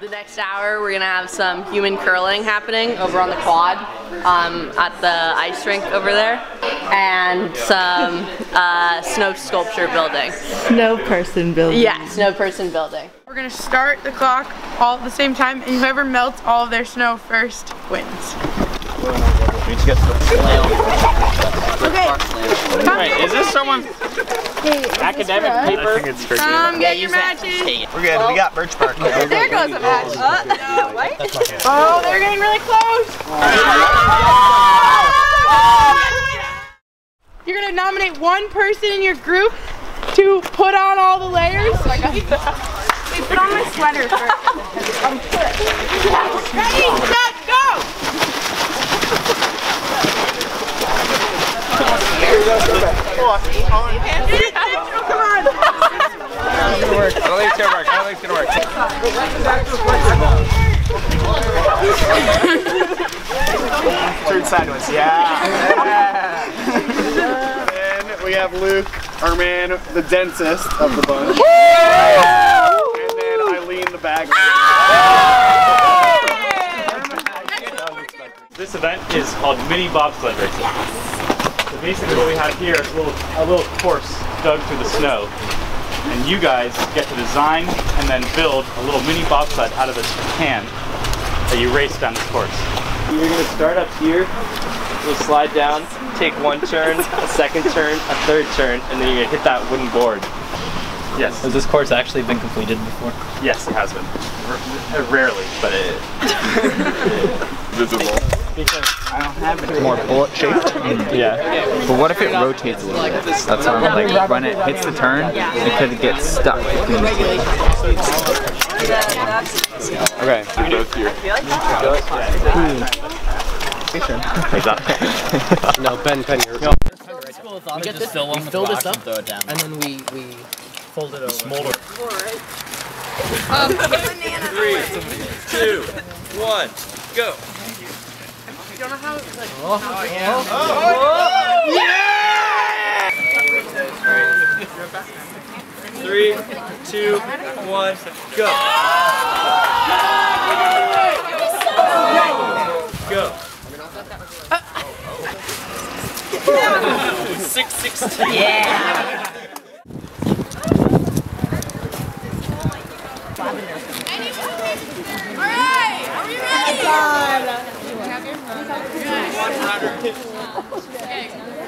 The next hour, we're gonna have some human curling happening over on the quad um, at the ice rink over there, and some uh, snow sculpture building. Snow person building. Yeah, snow person building. We're gonna start the clock all at the same time, and whoever melts all of their snow first wins. Okay. Wait, is this someone's academic paper? I think it's for Come get your matches. We're good. We got Birch Bark. There goes a match. Uh, oh, they're getting really close. You're gonna nominate one person in your group to put on all the layers. Oh Wait, put on my sweater first. Ready, set, go! Come on. I don't it's gonna work. I don't think it's gonna work. Turn sideways. Yeah. then we have Luke, our man, the densest of the bunch. and then Eileen, the bag. This event is called mini bobsled racing. So basically what we have here is a little, a little course dug through the snow. And you guys get to design and then build a little mini bobsled out of this can that you race down this course. You're gonna start up here, you'll slide down, take one turn, a second turn, a third turn, and then you're gonna hit that wooden board. Yes, Has this course actually been completed before? yes, it has been. R- rarely, but it, Visible. More bullet shaped. Yeah. But what if it rotates a little bit? That's what I'm like. When it hits the turn, it could get stuck between the two. Okay. Both here. No, Ben, Ben, you're. We get this, we fill this up, and then we, we fold it over. smolder. Um, two, one, go. Three, two, one, go. Go. Six sixteen. Alright, are we ready? すげえ。